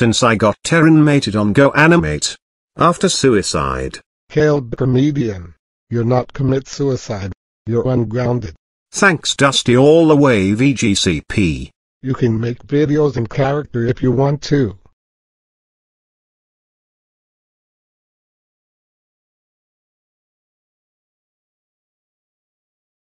since I got Terran mated on GoAnimate. After suicide. Hailed comedian. You're not commit suicide. You're ungrounded. Thanks Dusty all the way VGCP. You can make videos in character if you want to.